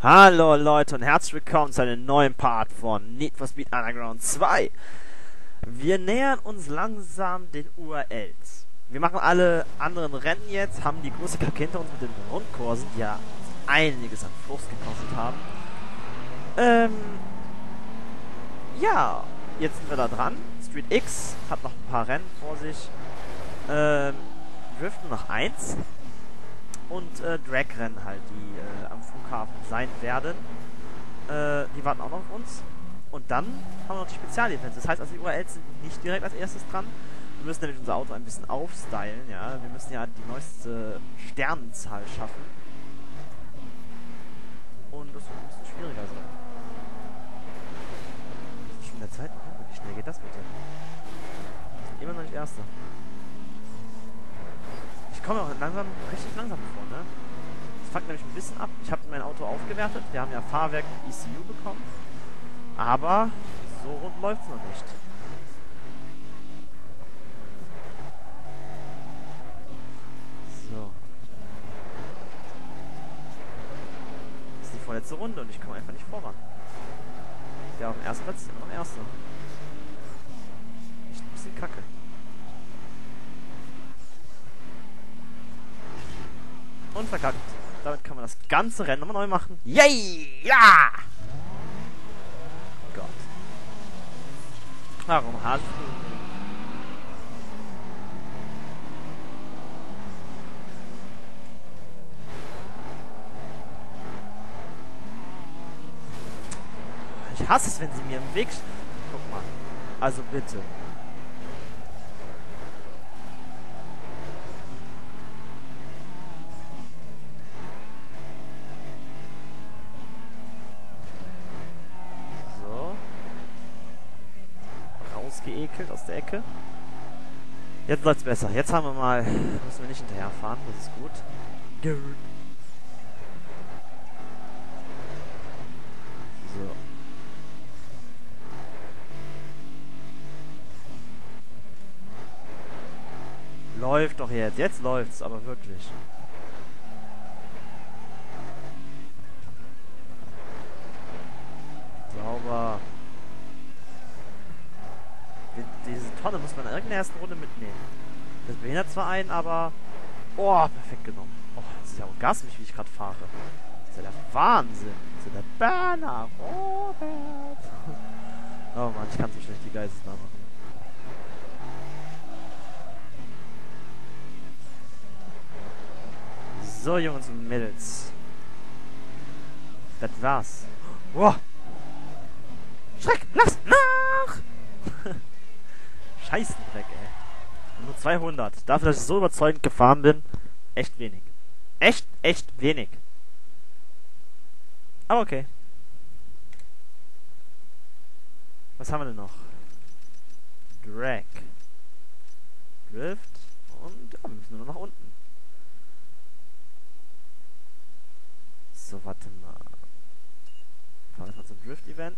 Hallo Leute und herzlich willkommen zu einem neuen Part von Need for Speed Underground 2. Wir nähern uns langsam den URLs. Wir machen alle anderen Rennen jetzt, haben die große Kacke hinter uns mit den Rundkursen, die ja einiges an Frust gekostet haben. Ähm, ja, jetzt sind wir da dran. Street X hat noch ein paar Rennen vor sich. Ähm, Drift nur noch eins und äh, Drag-Rennen halt, die äh, am Flughafen sein werden. Äh, die warten auch noch auf uns. Und dann haben wir noch die Spezialevents. Das heißt also, die URLs sind nicht direkt als erstes dran. Wir müssen nämlich unser Auto ein bisschen aufstylen, ja. Wir müssen ja die neueste Sternenzahl schaffen. Und das wird ein bisschen schwieriger sein. Das schon der zweite Runde. Wie schnell geht das bitte? Wir sind immer noch nicht Erster. Ich komme auch langsam, richtig langsam vor, ne? Das fuckt nämlich ein bisschen ab. Ich habe mein Auto aufgewertet. Wir haben ja Fahrwerk und ECU bekommen. Aber so rund läuft es noch nicht. So. Das ist die vorletzte Runde und ich komme einfach nicht voran. Der auf dem ersten Platz immer noch Erster. Echt ein bisschen kacke. Und verkackt. Damit kann man das ganze Rennen nochmal neu machen. Yay! Ja! Gott. Warum hast du... Ich hasse es, wenn sie mir im Weg... Guck mal. Also bitte. So. Der Ecke. Jetzt läuft's besser. Jetzt haben wir mal... Müssen wir nicht hinterherfahren. Das ist gut. Gut. So. Läuft doch jetzt. Jetzt läuft's, aber wirklich. Sauber. Die- Diese Tonne muss man in irgendeiner ersten Runde mitnehmen. Das behindert zwar einen, aber... Oh, perfekt genommen. Oh, das ist ja orgasmisch, wie ich gerade fahre. Das ist ja der Wahnsinn. Das ist ja der Berner Robert. Oh Mann, ich kann so schlecht die Geistes nachmachen. So, Jungs und Mädels. Das war's. Wow. Schreck, lass nach! Scheißendreck, ey. Nur 200. Dafür, dass ich so überzeugend gefahren bin, echt wenig. Echt, echt wenig. Aber okay. Was haben wir denn noch? Drag. Drift. Und ja, wir müssen nur noch nach unten. So, warte mal. Fahren wir mal zum Drift-Event.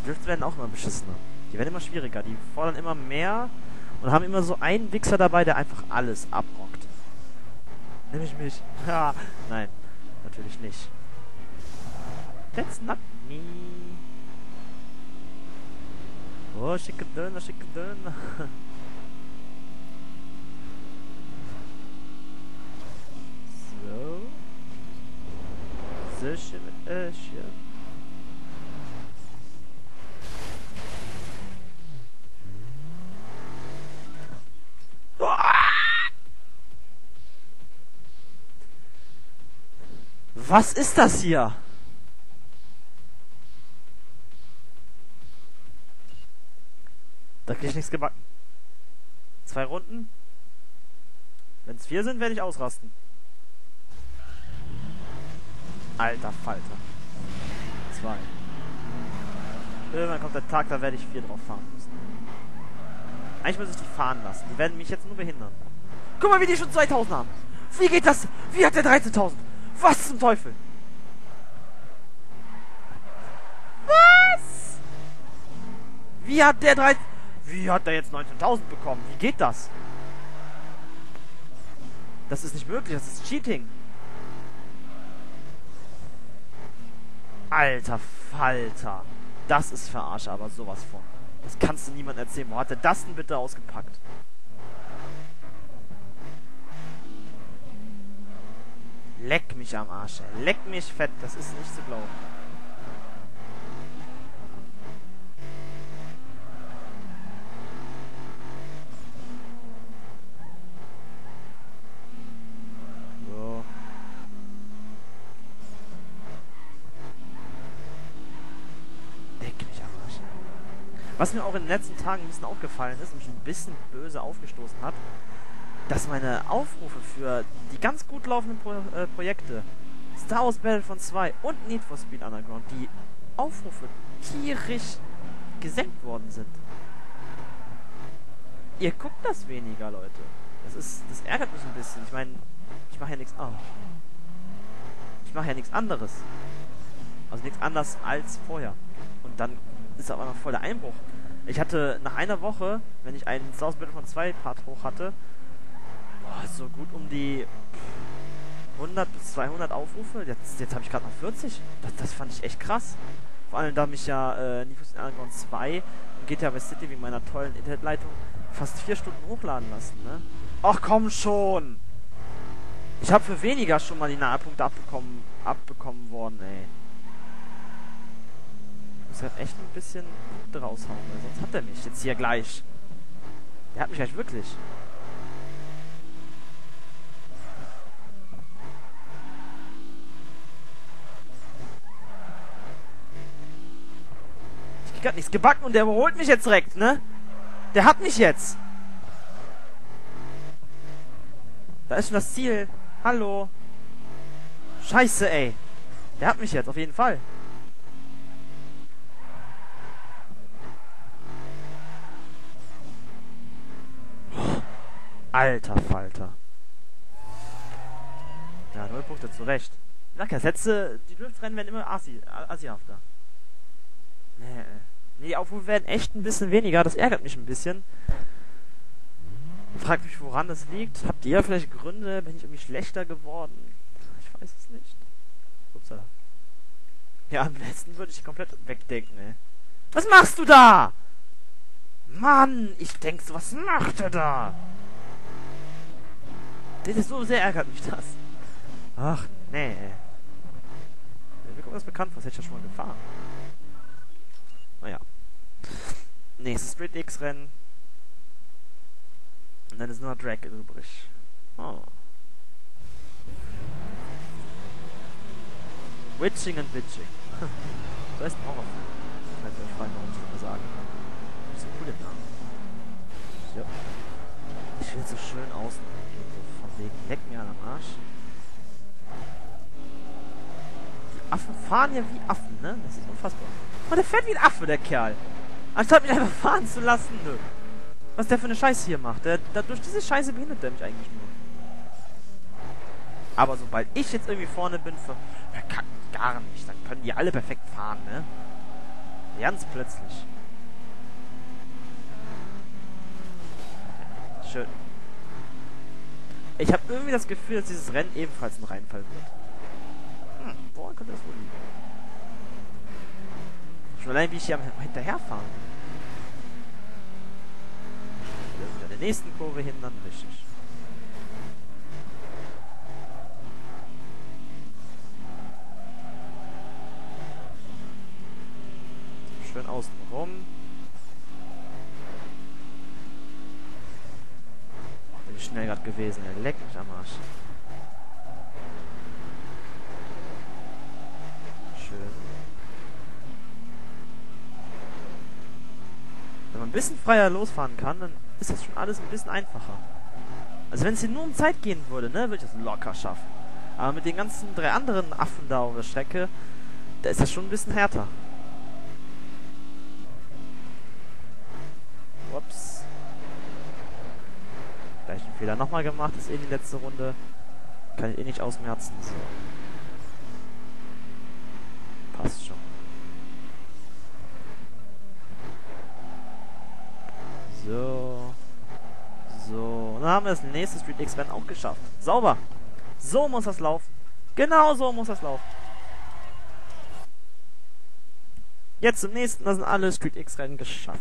Die Drifts werden auch immer beschissener. Die werden immer schwieriger. Die fordern immer mehr und haben immer so einen Wichser dabei, der einfach alles abrockt. Nämlich mich. Ha, nein, natürlich nicht. That's not me. Oh, schicke Döner, schicke Döner. So. Söchen mit Öchen. Was ist das hier? Da krieg ich nichts gebacken. Zwei Runden? Wenn es vier sind, werde ich ausrasten. Alter Falter. Zwei. Irgendwann kommt der Tag, da werde ich vier drauf fahren müssen. Eigentlich muss ich die fahren lassen. Die werden mich jetzt nur behindern. Guck mal, wie die schon 2000 haben. Wie geht das? Wie hat der 13.000? Was zum Teufel? Was? Wie hat der 13... Wie hat der jetzt 19.000 bekommen? Wie geht das? Das ist nicht möglich, das ist Cheating. Alter Falter. Das ist Verarsche, aber sowas von. Das kannst du niemandem erzählen. Wo hat der das denn bitte ausgepackt? Leck mich am Arsch. Leck mich fett. Das ist nicht zu glauben. So. Leck mich am Arsch. Was mir auch in den letzten Tagen ein bisschen aufgefallen ist und mich ein bisschen böse aufgestoßen hat, dass meine Aufrufe für die ganz gut laufenden Pro äh, Projekte Star Wars Battlefront 2 und Need for Speed Underground, die Aufrufe tierisch gesenkt worden sind. Ihr guckt das weniger, Leute. Das ist, das ärgert mich ein bisschen. Ich meine, ich mache ja nichts. Oh. Ich mache ja nichts anderes. Also nichts anders als vorher. Und dann ist auf einmal voll der Einbruch. Ich hatte nach einer Woche, wenn ich einen Star Wars Battlefront 2 Part hoch hatte, boah, so gut um die 100 bis 200 Aufrufe. Jetzt, jetzt habe ich gerade noch 40. Das, das fand ich echt krass. Vor allem, da mich ja äh, for Speed Underground 2 und GTA Vice City wegen meiner tollen Internetleitung fast vier Stunden hochladen lassen, ne? Ach komm schon! Ich habe für weniger schon mal die Nahepunkte abbekommen, abbekommen worden, ey. Ich muss halt echt ein bisschen raushauen, weil sonst hat er mich jetzt hier gleich. Der hat mich gleich wirklich. Ich hab nichts gebacken und der überholt mich jetzt direkt, ne? Der hat mich jetzt. Da ist schon das Ziel. Hallo. Scheiße, ey. Der hat mich jetzt, auf jeden Fall. Alter Falter. Ja, null Punkte, zu Recht. Sag Sätze, die Driftrennen werden immer assi, assihafter. Nee, nee, Aufrufe werden echt ein bisschen weniger, das ärgert mich ein bisschen. Fragt mich, woran das liegt. Habt ihr vielleicht Gründe? Bin ich irgendwie schlechter geworden? Ich weiß es nicht. Upsa. Ja, am besten würde ich komplett wegdenken, ey. Was machst du da? Mann, ich denk so, was macht er da? Das ist so sehr ärgert mich das. Ach, nee. Mir kommt das bekannt das hätte ich ja schon mal gefahren. Naja. Nächstes Street X-Rennen. Und dann ist nur Drag übrig. Oh. Witching and Witching. so heißt auch. Könnt ihr euch fragen, warum ich mal sagen. Das ist ein cooler Name. Ja. Ich will so schön außen. Von wegen, leck mir am Arsch. Die Affen fahren ja wie Affen, ne? Das ist unfassbar. Und der fährt wie ein Affe, der Kerl. Anstatt mich einfach fahren zu lassen, nö. Was der für eine Scheiße hier macht. Der, der, durch diese Scheiße behindert der mich eigentlich nur. Aber sobald ich jetzt irgendwie vorne bin, ja, kann, gar nicht. Dann können die alle perfekt fahren, ne? Ganz plötzlich. Schön. Ich habe irgendwie das Gefühl, dass dieses Rennen ebenfalls ein Reinfall wird. Könnte das wohl liegen? Schon allein, wie ich hier am hinterherfahren bin. in der nächsten Kurve hindern, richtig. Schön außen rum. Bin ich schnell gerade gewesen, leckt mich am Arsch. Schön. Wenn man ein bisschen freier losfahren kann, dann ist das schon alles ein bisschen einfacher. Also wenn es hier nur um Zeit gehen würde, ne, würde ich das locker schaffen. Aber mit den ganzen drei anderen Affen da auf der Strecke, da ist das schon ein bisschen härter. Ups. Gleich einen Fehler nochmal gemacht, ist eh die letzte Runde. Kann ich eh nicht ausmerzen. So. haben wir das nächste Street X Rennen auch geschafft. Sauber. So muss das laufen. Genau so muss das laufen. Jetzt zum nächsten, da sind alle Street X Rennen geschafft.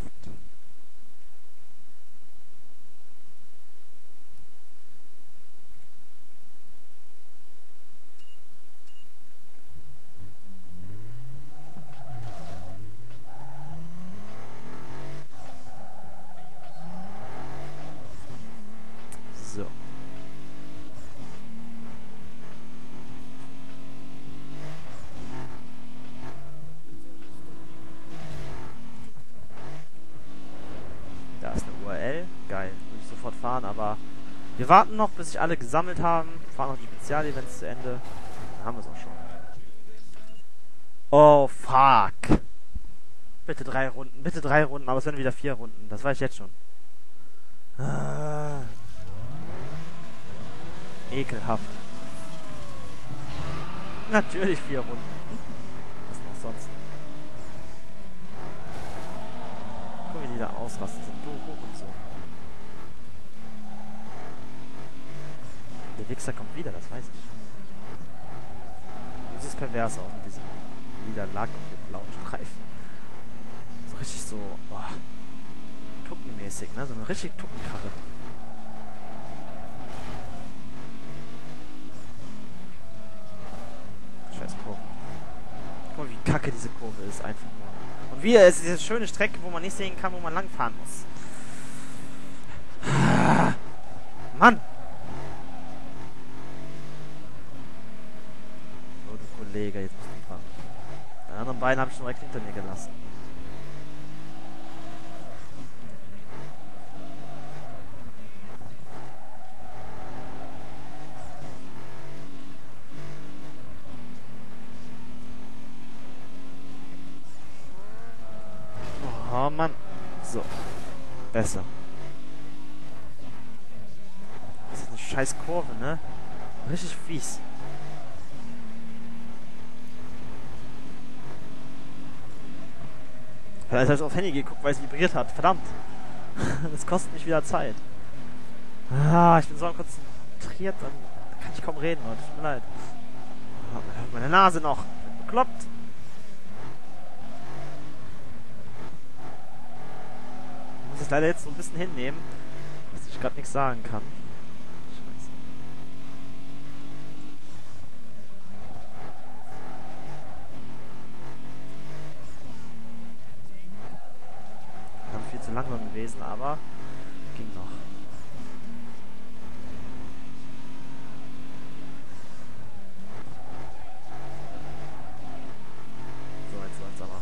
Wir warten noch, bis sich alle gesammelt haben. Fahren noch die Spezialevents zu Ende. Dann haben wir es auch schon. Oh, fuck. Bitte drei Runden, bitte drei Runden, aber es werden wieder vier Runden. Das weiß ich jetzt schon. Ah. Ekelhaft. Natürlich vier Runden. Was noch sonst? Guck, wie die da ausrasten. Sind doof und so. Der Wichser kommt wieder, das weiß ich. Ist pervers auch mit diesem lila Lack und dem blauen Streifen. So richtig so, boah, Tuckenmäßig, ne? So eine richtig Tuckenkarre. Scheiß Kurve. Guck mal, wie kacke diese Kurve ist, einfach nur. Und wie, es ist diese schöne Strecke, wo man nicht sehen kann, wo man langfahren muss. Mann! Kollege, jetzt musst du fahren. Die anderen beiden habe ich schon direkt hinter mir gelassen. Oh Mann. So. Besser. Das ist eine scheiß Kurve, ne? Richtig fies. Vielleicht habe ich aufs Handy geguckt, weil es vibriert hat. Verdammt. Das kostet mich wieder Zeit. Ah, ich bin so konzentriert, dann kann ich kaum reden, Leute. Tut mir leid. Ah, meine Nase noch. Bekloppt. Ich muss es leider jetzt so ein bisschen hinnehmen, dass ich gerade nichts sagen kann. Scheiße. Dann viel zu langsam gewesen, aber ging noch. So, jetzt läuft's aber.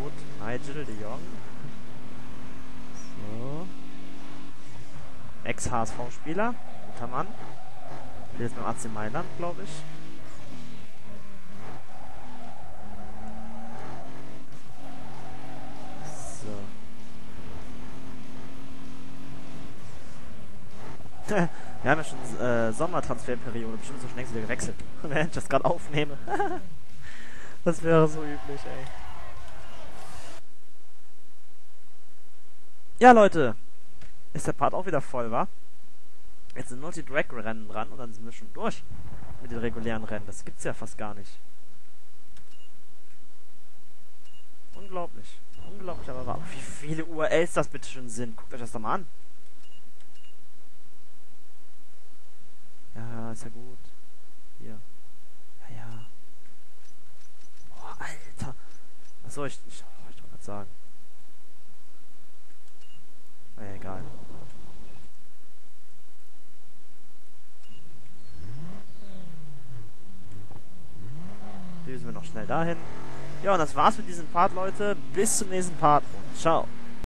Gut, Nigel de Jong. So. Ex-HSV-Spieler. Guter Mann. Spielt jetzt beim AC Mailand, glaube ich. So. Wir haben ja schon äh, Sommertransferperiode. Bestimmt so schnell wieder gewechselt. Während ich das gerade aufnehme. das wäre so üblich, ey. Ja, Leute. Ist der Part auch wieder voll, wa? Jetzt sind nur die Drag-Rennen dran und dann sind wir schon durch mit den regulären Rennen. Das gibt's ja fast gar nicht. Unglaublich. Unglaublich, aber wahr. wie viele URLs das bitte schon sind. Guckt euch das doch mal an. Ja, ist ja gut. Hier. Ja, ja. Boah, Alter. Achso, ich, ich, ich wollte gerade sagen. Ja, egal. Düsen wir noch schnell dahin. Ja, und das war's mit diesem Part, Leute. Bis zum nächsten Part und ciao.